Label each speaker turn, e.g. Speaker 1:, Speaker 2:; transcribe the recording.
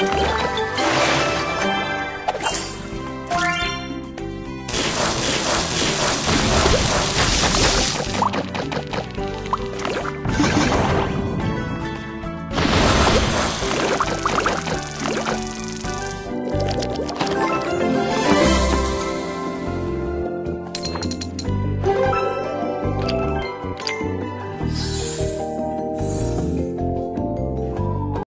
Speaker 1: Woo!